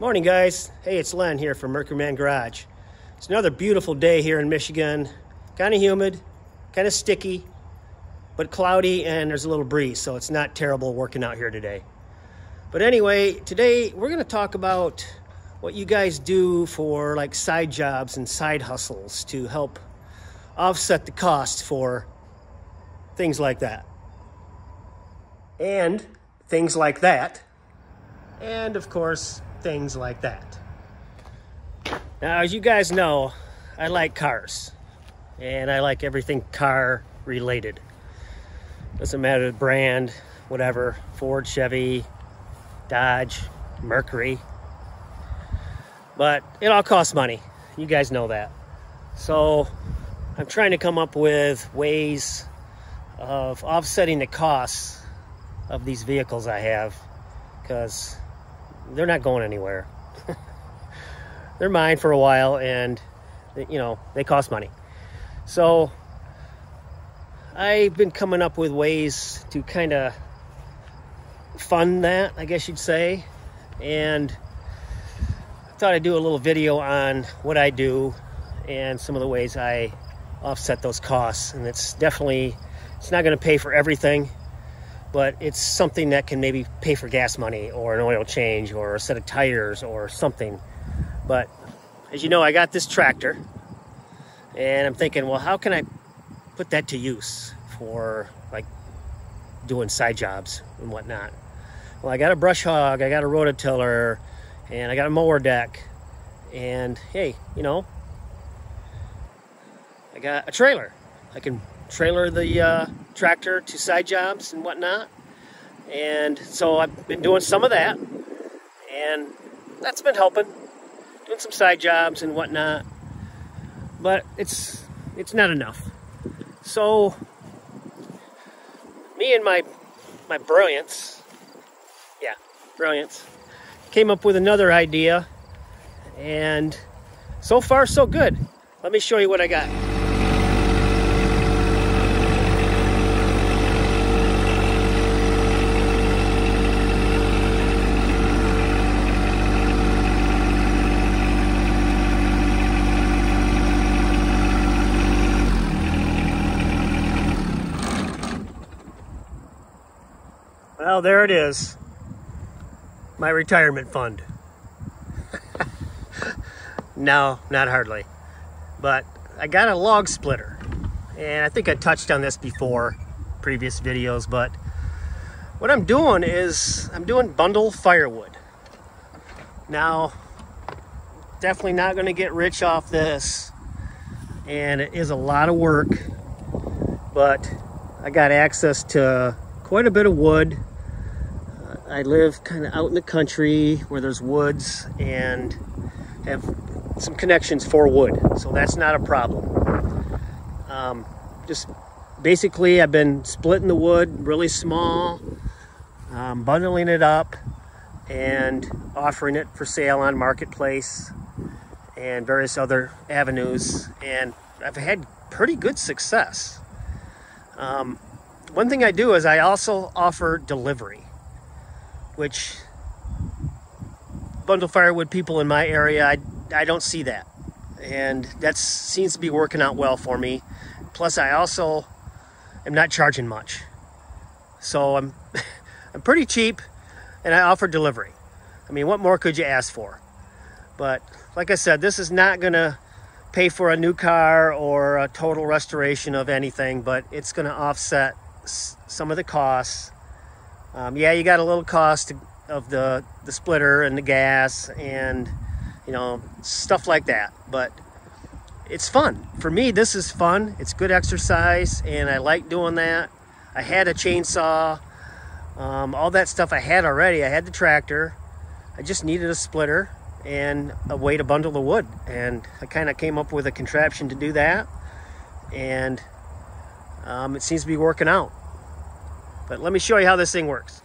Morning, guys. Hey, it's Len here from Mercuryman Garage. It's another beautiful day here in Michigan. Kind of humid, kind of sticky, but cloudy, and there's a little breeze, so it's not terrible working out here today. But anyway, today we're going to talk about what you guys do for like side jobs and side hustles to help offset the cost for things like that. And things like that. And of course, things like that. Now, as you guys know, I like cars and I like everything car related. Doesn't matter the brand, whatever Ford, Chevy, Dodge, Mercury. But it all costs money. You guys know that. So I'm trying to come up with ways of offsetting the costs of these vehicles I have because they're not going anywhere. they're mine for a while and you know they cost money. So i've been coming up with ways to kind of fund that i guess you'd say. And i thought i'd do a little video on what i do and some of the ways i offset those costs. And it's definitely it's not going to pay for everything but it's something that can maybe pay for gas money or an oil change or a set of tires or something. But as you know, I got this tractor and I'm thinking, well, how can I put that to use for like doing side jobs and whatnot? Well, I got a brush hog, I got a rototiller, and I got a mower deck. And hey, you know, I got a trailer. I can trailer the uh, tractor to side jobs and whatnot. And so I've been doing some of that, and that's been helping. Doing some side jobs and whatnot, but it's it's not enough. So me and my my brilliance, yeah, brilliance, came up with another idea, and so far so good. Let me show you what I got. Well, there it is. My retirement fund. no, not hardly. But I got a log splitter. And I think I touched on this before, previous videos, but what I'm doing is I'm doing bundle firewood. Now, definitely not going to get rich off this. And it is a lot of work, but I got access to quite a bit of wood I live kind of out in the country where there's woods and have some connections for wood, so that's not a problem. Um, just basically, I've been splitting the wood really small, um, bundling it up, and offering it for sale on Marketplace and various other avenues, and I've had pretty good success. Um, one thing I do is I also offer delivery which bundle firewood people in my area, I, I don't see that. And that seems to be working out well for me. Plus, I also am not charging much. So I'm, I'm pretty cheap and I offer delivery. I mean, what more could you ask for? But like I said, this is not going to pay for a new car or a total restoration of anything, but it's going to offset some of the costs um, yeah, you got a little cost of the, the splitter and the gas and, you know, stuff like that. But it's fun. For me, this is fun. It's good exercise, and I like doing that. I had a chainsaw, um, all that stuff I had already. I had the tractor. I just needed a splitter and a way to bundle the wood. And I kind of came up with a contraption to do that. And um, it seems to be working out. But let me show you how this thing works.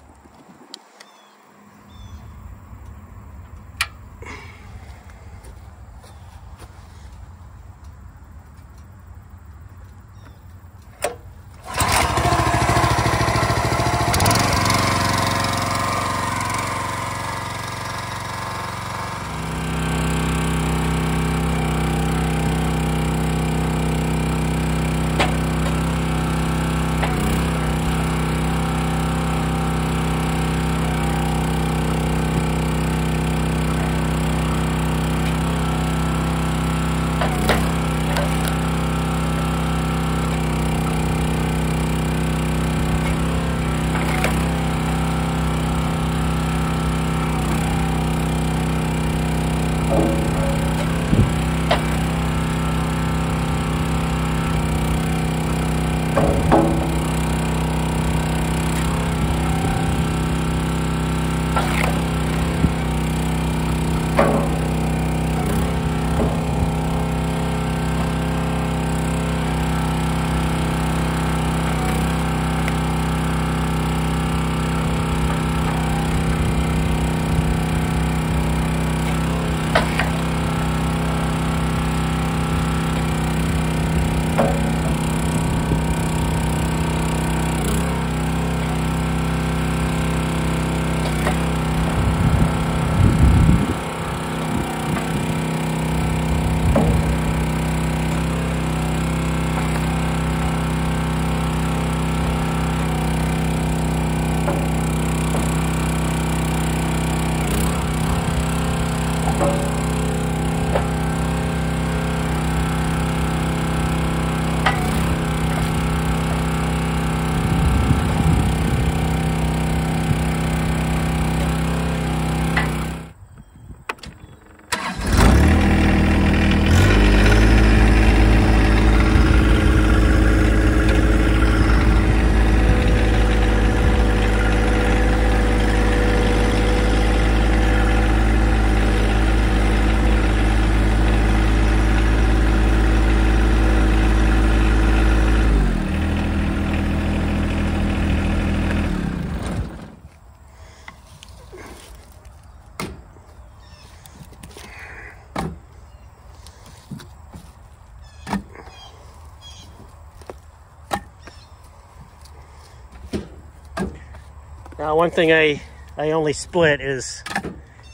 Now, one thing I, I only split is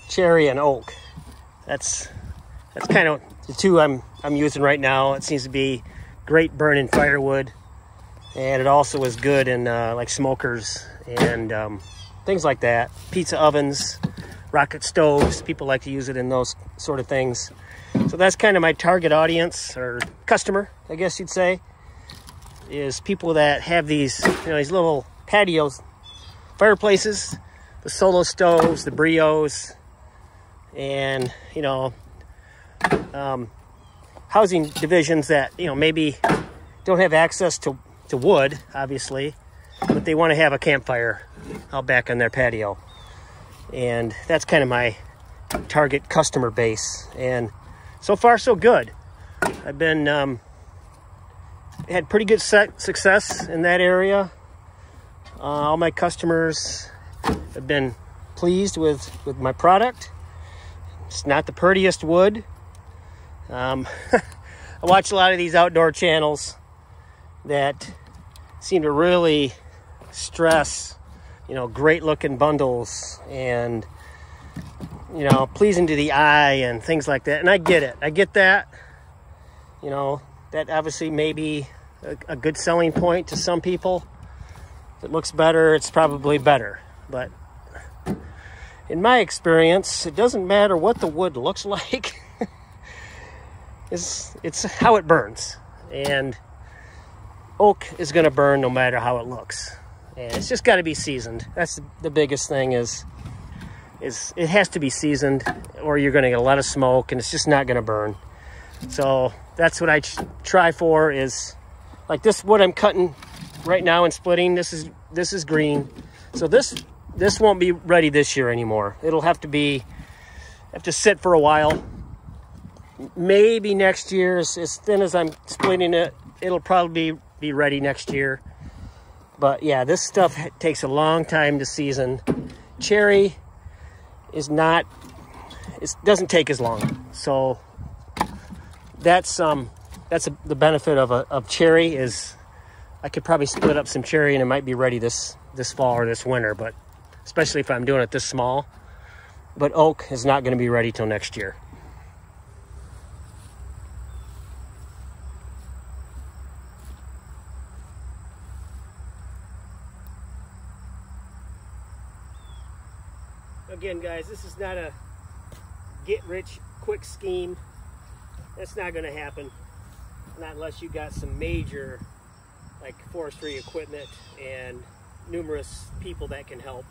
cherry and oak. That's that's kind of the two I'm I'm using right now. It seems to be great burning firewood, and it also is good in uh, like smokers and um, things like that. Pizza ovens, rocket stoves. People like to use it in those sort of things. So that's kind of my target audience or customer, I guess you'd say, is people that have these, you know, these little patios, fireplaces, the solo stoves, the Breeos, and you know, um, housing divisions that you know maybe don't have access to to wood, obviously, but they want to have a campfire out back on their patio, and that's kind of my target customer base. And so far, so good. I've been um, had pretty good success in that area. Uh, all my customers have been pleased with with my product. It's not the prettiest wood. Um, I watch a lot of these outdoor channels that seem to really stress, you know, great looking bundles and, you know, pleasing to the eye and things like that. And I get it. I get that. You know, that obviously may be a, a good selling point to some people. If it looks better, it's probably better. But in my experience, it doesn't matter what the wood looks like. it's, it's how it burns. And oak is going to burn no matter how it looks. And it's just got to be seasoned. That's the biggest thing is is it has to be seasoned or you're going to get a lot of smoke and it's just not going to burn. So that's what I try for is like this wood I'm cutting right now and splitting. This is this is green. So this this won't be ready this year anymore. It'll have to be, have to sit for a while. Maybe next year, as, as thin as I'm splitting it, it'll probably be, be ready next year. But yeah, this stuff takes a long time to season. Cherry is not, it doesn't take as long. So that's um that's a, the benefit of a of cherry is I could probably split up some cherry and it might be ready this this fall or this winter, but especially if I'm doing it this small. But oak is not going to be ready till next year. Again, guys, this is not a get rich quick scheme. That's not going to happen. Not unless you got some major like forestry equipment and numerous people that can help.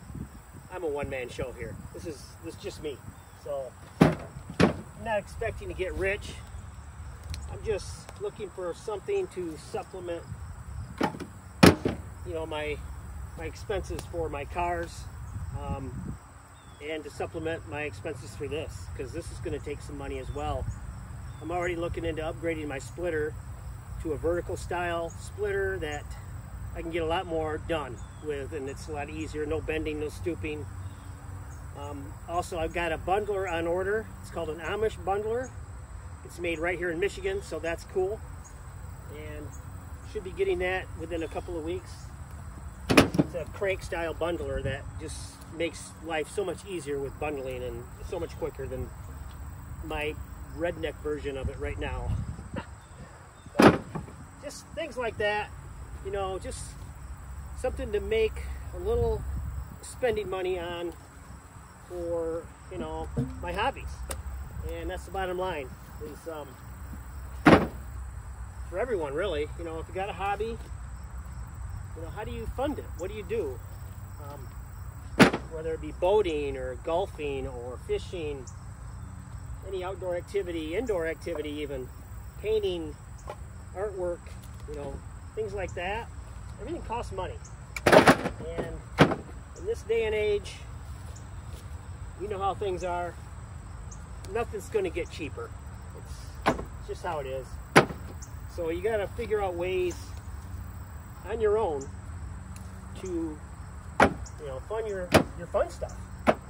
I'm a one-man show here. This is this is just me. So I'm not expecting to get rich. I'm just looking for something to supplement you know my my expenses for my cars um, and to supplement my expenses for this because this is going to take some money as well. I'm already looking into upgrading my splitter to a vertical style splitter that I can get a lot more done with and it's a lot easier. No bending no stooping. Um, also I've got a bundler on order. It's called an Amish bundler. It's made right here in Michigan so that's cool. And should be getting that within a couple of weeks. It's a crank style bundler that just makes life so much easier with bundling and so much quicker than my redneck version of it right now just things like that you know, just something to make a little spending money on for, you know, my hobbies. And that's the bottom line is um, for everyone really, you know, if you got a hobby, you know, how do you fund it? What do you do? Um, whether it be boating or golfing or fishing, any outdoor activity, indoor activity even, painting, artwork, you know, things like that. Everything costs money. And in this day and age, you know how things are. Nothing's going to get cheaper. It's, just how it is. So you got to figure out ways on your own to, you know, fund your, your fun stuff.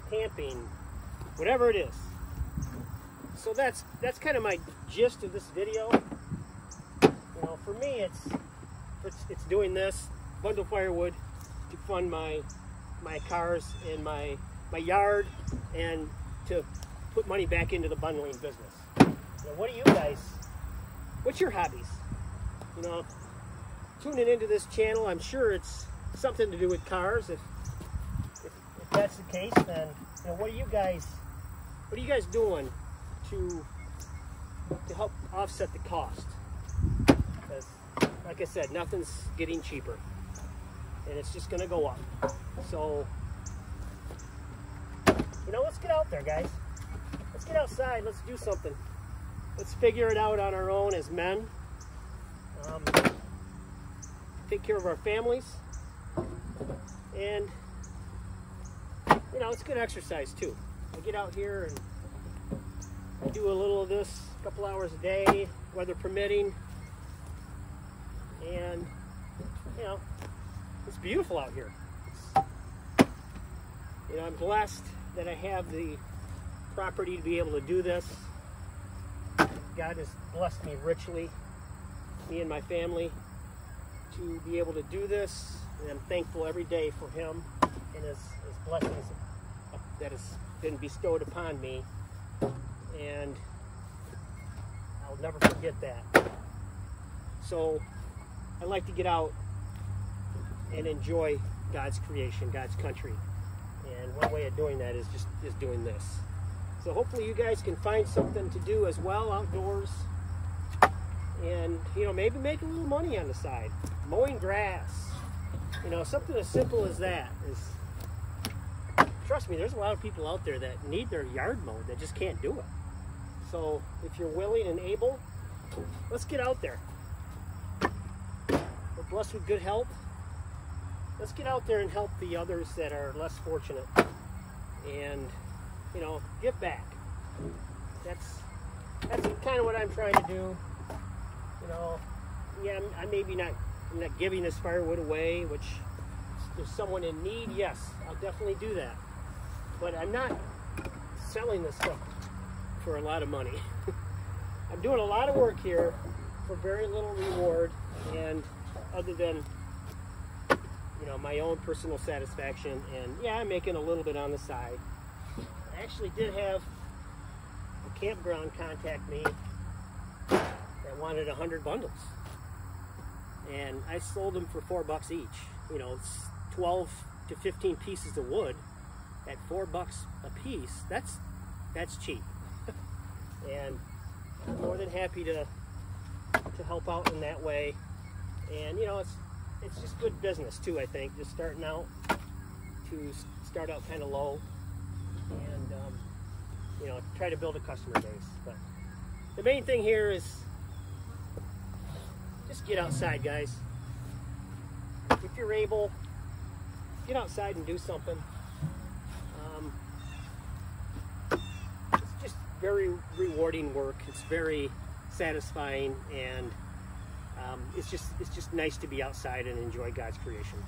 Camping, whatever it is. So that's that's kind of my gist of this video. For me, it's it's, it's doing this, bundle firewood, to fund my my cars and my my yard and to put money back into the bundling business. Now, what do you guys? What's your hobbies? You know, tuning into this channel, I'm sure it's something to do with cars. If if, if that's the case, then you know, what are you guys? What are you guys doing to to help offset the cost? Like I said, nothing's getting cheaper, and it's just going to go up. So, you know, let's get out there, guys. Let's get outside. Let's do something. Let's figure it out on our own as men. Um, take care of our families. And, you know, it's good exercise too. I get out here and I do a little of this a couple hours a day, weather permitting. And, you know, it's beautiful out here. You know, I'm blessed that I have the property to be able to do this. God has blessed me richly, me and my family, to be able to do this. And I'm thankful every day for Him and His, his blessings that has been bestowed upon me. And I'll never forget that. So I like to get out and enjoy God's creation, God's country. And one way of doing that is just is doing this. So hopefully you guys can find something to do as well outdoors. And you know, maybe make a little money on the side. Mowing grass. You know, something as simple as that is trust me, there's a lot of people out there that need their yard mowed that just can't do it. So if you're willing and able, let's get out there. Blessed with good health. Let's get out there and help the others that are less fortunate. And, you know, give back. That's that's kind of what I'm trying to do. You know, yeah, I'm, I maybe not I'm not giving this firewood away, which there's someone in need, yes, I'll definitely do that. But I'm not selling this stuff for a lot of money. I'm doing a lot of work here for very little reward and other than you know my own personal satisfaction and yeah I'm making a little bit on the side. I actually did have a campground contact me that wanted a hundred bundles and I sold them for four bucks each. You know, it's 12 to 15 pieces of wood at four bucks a piece. That's that's cheap, and I'm more than happy to to help out in that way. And you know, it's it's just good business too. I think just starting out to start out kind of low, and um, you know, try to build a customer base. But the main thing here is just get outside, guys. If you're able, get outside and do something. Um, it's just very rewarding work. It's very satisfying, and um, it's just it's just nice to be outside and enjoy God's creation.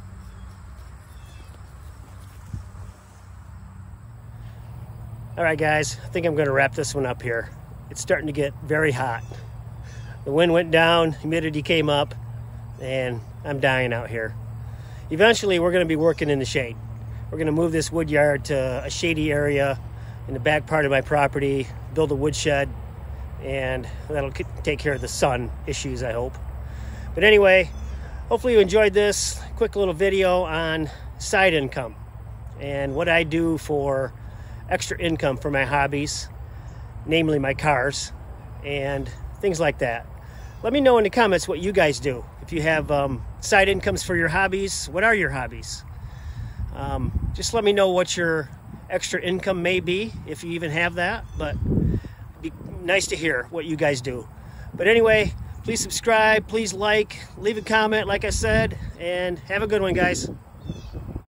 All right, guys, I think I'm going to wrap this one up here. It's starting to get very hot. The wind went down, humidity came up, and I'm dying out here. Eventually, we're going to be working in the shade. We're going to move this wood yard to a shady area in the back part of my property, build a woodshed, and that'll take care of the sun issues, I hope. But anyway, hopefully you enjoyed this quick little video on side income and what I do for extra income for my hobbies, namely my cars and things like that. Let me know in the comments what you guys do. If you have um, side incomes for your hobbies, what are your hobbies? Um, just let me know what your extra income may be, if you even have that. But be nice to hear what you guys do. But anyway, please subscribe, please like, leave a comment, like I said, and have a good one, guys.